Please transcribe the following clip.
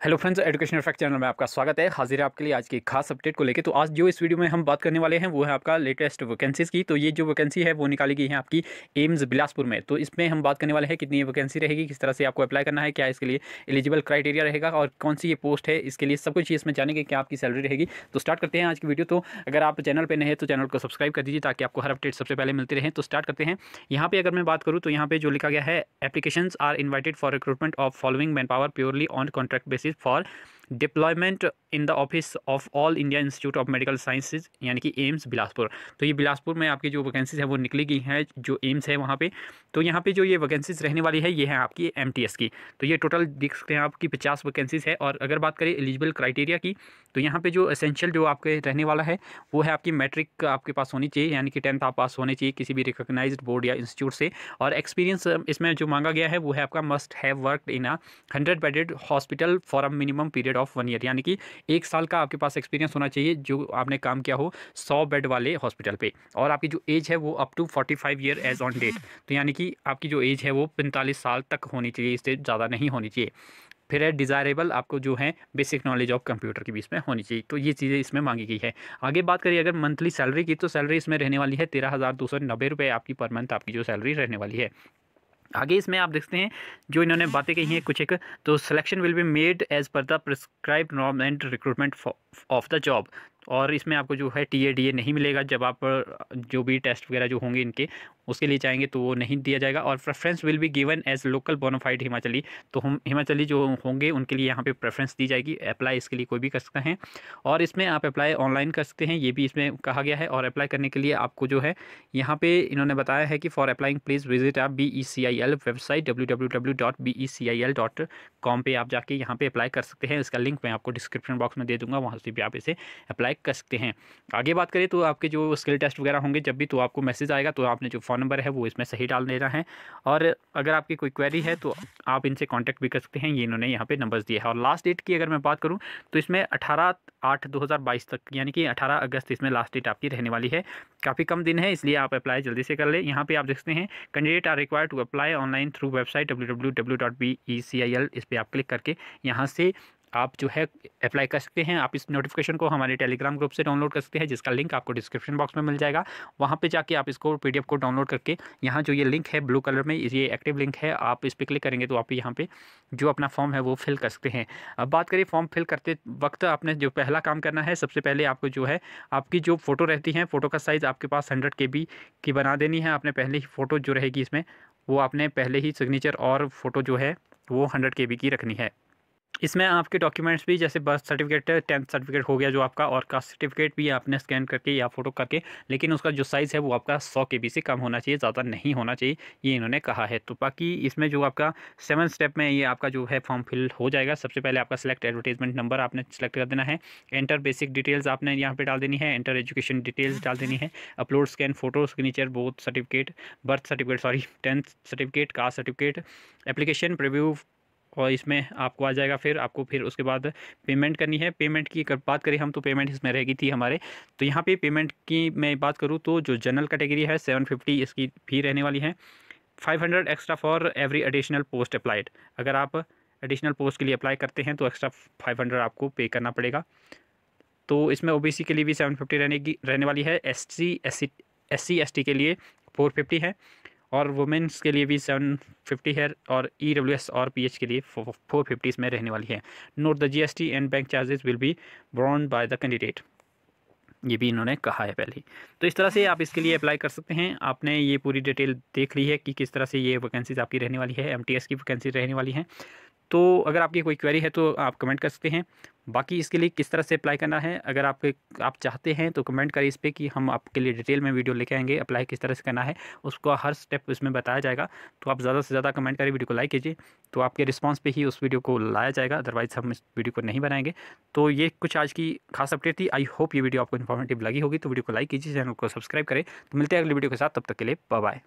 Hello friends education effect channel में आपका स्वागत है। हाजिर है आपके लिए आज की खास अपडेट को लेकर तो आज जो इस वीडियो में हम बात करने वाले हैं, वो है आपका लेटेस्ट वैकेंसीज़ की। तो ये जो वैकेंसी है, वो निकाली गई है आपकी एम्स बिलासपुर में। तो इसमें हम बात करने वाले हैं, कितनी वैकेंसी रहेगी, किस तरह से आपको अप्लाई करना है, क्या इसके लिए एलिजिबल क्राइटेरिया रहेगा और कौन सी ये पोस्ट है, इसके लिए सब कुछ इसमें जानेंगे, क्या आपकी सैलरी रहेगी। तो स्टार्ट करते हैं आज की वीडियो। तो अगर आप चैनल पर नहीं तो चैनल को सब्सक्राइब कर दीजिए, ताकि आपको हर अपडेट सबसे पहले मिलते रहे। तो स्टार्ट करते हैं। यहाँ पर अगर मैं बात करूँ तो यहाँ पर जो लिखा गया है application are invited for recruitment of following manpower purely on contract basis far. Deployment in the office of all India institute of medical sciences यानी कि एम्स बिलासपुर। तो ये बिलासपुर में आपकी जो वैकेंसीज है, वो निकली गई हैं, जो एम्स है वहाँ पे। तो यहाँ पे जो ये वैकेंसीज रहने वाली है, ये है आपकी एमटीएस की। तो ये टोटल देख सकते हैं आपकी पचास वैकेंसीज है और अगर बात करें एलिजिबल क्राइटेरिया की तो यहाँ पर जो असेंशियल जो आपके रहने वाला है, वो है आपकी मैट्रिक आपके पास होनी चाहिए, यानी कि टेंथ आप पास होने चाहिए किसी भी रिकोगनाइज बोर्ड या इंस्टीट्यूट से। और एक्सपीरियंस इसमें जो मांगा गया है, वो है आपका must have work in a hundred bedded hospital for a minimum period of one year यानी कि एक साल का आपके पास एक्सपीरियंस होना चाहिए, जो आपने काम किया हो सौ बेड वाले हॉस्पिटल पे। और आपकी जो एज है वो up to forty five year age on date तो यानी कि आपकी जो एज है वो पैंतालीस साल तक होनी चाहिए, इससे ज़्यादा नहीं होनी चाहिए। फिर है डिज़ायरेबल आपको जो है बेसिक नॉलेज ऑफ़ कंप्यूटर की भी इसमें होनी चाहिए। तो ये चीज़ें इसमें मांगी गई है। आगे बात करिए, अगर मंथली सैलरी की तो सैलरी इसमें रहने वाली है तेरह हज़ार दो सौ नब्बे रुपये आपकी पर मंथ आपकी जो सैलरी रहने वाली है। आगे इसमें आप देखते हैं, जो इन्होंने बातें कही हैं कुछ एक तो selection will be made as per the prescribe norm and recruitment of the job और इसमें आपको जो है टी ए डी ए नहीं मिलेगा जब आप, जो भी टेस्ट वगैरह जो होंगे इनके उसके लिए चाहेंगे तो वो नहीं दिया जाएगा। और preference will be given as local bona fide Himachali तो हम हिमाचली जो होंगे, उनके लिए यहाँ पे प्रेफरेंस दी जाएगी। अप्लाई इसके लिए कोई भी कर सकते हैं। और इसमें आप अप्लाई ऑनलाइन कर सकते हैं, ये भी इसमें कहा गया है। और अप्लाई करने के लिए आपको जो है, यहाँ पे इन्होंने बताया है कि फॉर अप्लाइंग प्लीज़ विज़िट आप B E C I L website W W W dot B E C I L dot com पर आप जाके यहाँ पर अप्लाई कर सकते हैं। इसका लिंक मैं आपको डिस्क्रिप्शन बॉक्स में दे दूँगा, वहाँ से भी आप इसे अप्लाई कर सकते हैं। आगे बात करें तो आपके जो स्किल टेस्ट वगैरह होंगे, जब भी तो आपको मैसेज आएगा तो आपने जो फ़ोन नंबर है, वो इसमें सही डाल देना है। और अगर आपकी कोई क्वेरी है तो आप इनसे कांटेक्ट भी कर सकते हैं, ये इन्होंने यहाँ पे नंबर्स दिए हैं। और लास्ट डेट की अगर मैं बात करूँ तो इसमें अठारह आठ दो तक, यानी कि अठारह अगस्त इसमें लास्ट डेट आपकी रहने वाली है। काफ़ी कम दिन है, इसलिए आप अप्लाई जल्दी से कर लें। यहाँ पे आप देखते हैं candidate are require to apply online through website W W W dot B E C I L इस पर आप क्लिक करके यहाँ से आप जो है अप्लाई कर सकते हैं। आप इस नोटिफिकेशन को हमारे टेलीग्राम ग्रुप से डाउनलोड कर सकते हैं, जिसका लिंक आपको डिस्क्रिप्शन बॉक्स में मिल जाएगा। वहाँ पे जाके आप इसको पीडीएफ को डाउनलोड करके, यहाँ जो ये लिंक है ब्लू कलर में, ये एक्टिव लिंक है, आप इस पर क्लिक करेंगे तो आप यहाँ पर जो अपना फॉर्म है वो फिल कर सकते हैं। अब बात करिए फॉर्म फिल करते वक्त आपने जो पहला काम करना है, सबसे पहले आपको जो है, आपकी जो फ़ोटो रहती है फ़ोटो का साइज़ आपके पास हंड्रेड के की बना देनी है। आपने पहले ही फ़ोटो जो रहेगी इसमें, वो आपने पहले ही सिग्नेचर और फ़ोटो जो है, वो हंड्रेड के की रखनी है। इसमें आपके डॉक्यूमेंट्स भी, जैसे बर्थ सर्टिफिकेट टेंथ सर्टिफिकेट हो गया, जो आपका और कास्ट सर्टिफिकेट भी आपने स्कैन करके या फ़ोटो करके, लेकिन उसका जो साइज़ है वो आपका सौ के से कम होना चाहिए, ज़्यादा नहीं होना चाहिए, ये इन्होंने कहा है। तो बाकी इसमें जो आपका सेवन स्टेप में ये आपका जो है फॉर्म फिल हो जाएगा, सबसे पहले आपका सेलेक्ट एडवर्टीजमेंट नंबर आपने सेलेक्ट कर देना है एंटर बेसिक डिटेल्स आपने यहाँ पर डाल देनी है एंटर एजुकेशन डिटेल्स डाल देनी है upload scan photo signature both certificate birth certificate sorry tenth certificate caste certificate application preview और इसमें आपको आ जाएगा फिर, आपको फिर उसके बाद पेमेंट करनी है। पेमेंट की अगर बात करें हम तो पेमेंट इसमें रहेगी थी हमारे। तो यहाँ पे पेमेंट की मैं बात करूँ तो जो जनरल कैटेगरी है सेवन फिफ्टी इसकी फ़ी रहने वाली है। Five hundred extra for every additional post applied अगर आप एडिशनल पोस्ट के लिए अप्लाई करते हैं तो एक्स्ट्रा फाइव हंड्रेड आपको पे करना पड़ेगा। तो इसमें ओबीसी के लिए भी सेवन फिफ्टी रहने की, रहने वाली है। S C S C S T के लिए फोर फिफ्टी है। और वुमेंस के लिए भी सेवन फिफ्टी है और ई डब्ल्यू एस और पी एच के लिए फोर फिफ्टी इसमें रहने वाली है। Note the G S T and bank charges will be borne by the candidate ये भी इन्होंने कहा है पहले ही। तो इस तरह से आप इसके लिए अप्लाई कर सकते हैं। आपने ये पूरी डिटेल देख ली है कि किस तरह से ये वैकेंसीज आपकी रहने वाली है एमटीएस की वैकेंसी रहने वाली है। तो अगर आपकी कोई क्वेरी है तो आप कमेंट कर सकते हैं। बाकी इसके लिए किस तरह से अप्लाई करना है, अगर आप आप चाहते हैं तो कमेंट करें इस पर कि हम आपके लिए डिटेल में वीडियो लेके आएँगे अप्लाई किस तरह से करना है, उसको हर स्टेप इसमें बताया जाएगा। तो आप ज़्यादा से ज़्यादा कमेंट करें वीडियो को लाइक कीजिए तो आपके रिस्पॉन्स पे ही उस वीडियो को लाया जाएगा अदरवाइज़ हम इस वीडियो को नहीं बनाएँगे। तो ये कुछ आज की खास अपडेट थी आई होप ये वीडियो आपको इन्फॉर्मेटिव लगी होगी तो वीडियो को लाइक कीजिए चैनल को सब्सक्राइब करें। तो मिलते हैं अगली वीडियो के साथ, तब तक के लिए बाय